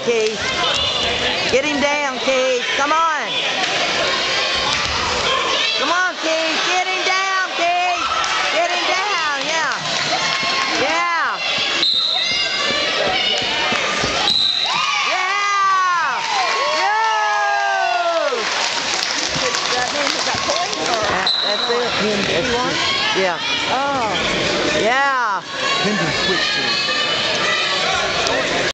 Keith. Get him down, Keith. Come on. Come on, Keith. Get him down, Keith. Get him down. Yeah. Yeah. Yeah. Yeah. That means he got points or? That's it. Yeah. Oh. Yeah. Hendon switched